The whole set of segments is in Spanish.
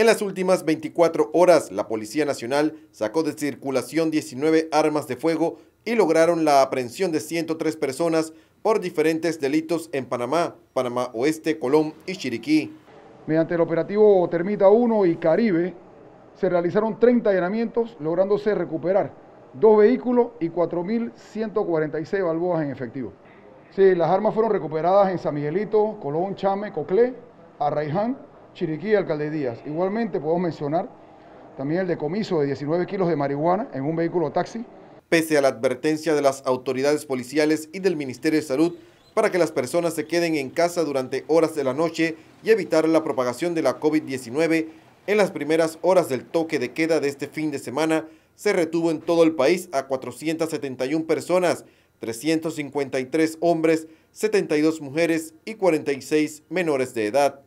En las últimas 24 horas, la Policía Nacional sacó de circulación 19 armas de fuego y lograron la aprehensión de 103 personas por diferentes delitos en Panamá, Panamá Oeste, Colón y Chiriquí. Mediante el operativo Termita 1 y Caribe, se realizaron 30 allanamientos, lográndose recuperar dos vehículos y 4.146 balboas en efectivo. Sí, las armas fueron recuperadas en San Miguelito, Colón, Chame, Coclé, Arraiján, Chiriquí Alcalde Díaz. Igualmente podemos mencionar también el decomiso de 19 kilos de marihuana en un vehículo taxi. Pese a la advertencia de las autoridades policiales y del Ministerio de Salud para que las personas se queden en casa durante horas de la noche y evitar la propagación de la COVID-19, en las primeras horas del toque de queda de este fin de semana se retuvo en todo el país a 471 personas, 353 hombres, 72 mujeres y 46 menores de edad.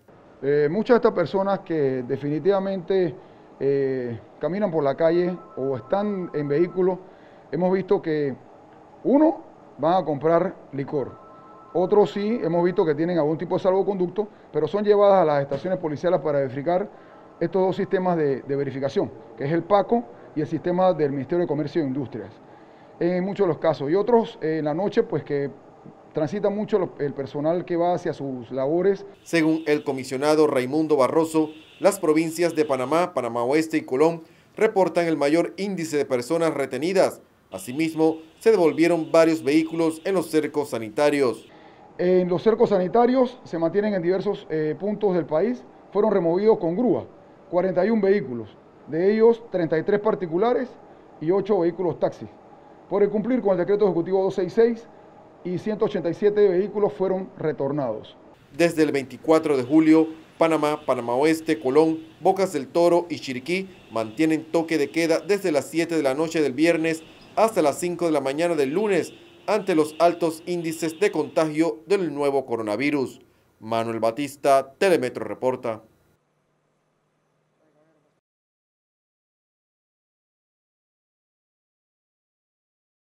Eh, muchas de estas personas que definitivamente eh, caminan por la calle o están en vehículos, hemos visto que uno van a comprar licor, otros sí hemos visto que tienen algún tipo de salvoconducto, pero son llevadas a las estaciones policiales para verificar estos dos sistemas de, verificación, que es el PACO y el sistema del Ministerio de Comercio e Industrias en muchos de los casos. Y otros eh, en la noche, pues que transita mucho el personal que va hacia sus labores. Según el comisionado Raimundo Barroso, las provincias de Panamá, Panamá Oeste y Colón reportan el mayor índice de personas retenidas. Asimismo, se devolvieron varios vehículos en los cercos sanitarios. En los cercos sanitarios se mantienen en diversos eh, puntos del país. Fueron removidos con grúa 41 vehículos, de ellos 33 particulares y 8 vehículos taxis por cumplir con el decreto ejecutivo 266 y 187 vehículos fueron retornados. Desde el 24 de julio, Panamá, Panamá Oeste, Colón, Bocas del Toro y Chiriquí mantienen toque de queda desde las 7 de la noche del viernes hasta las 5 de la mañana del lunes ante los altos índices de contagio del nuevo coronavirus. Manuel Batista, Telemetro Reporta.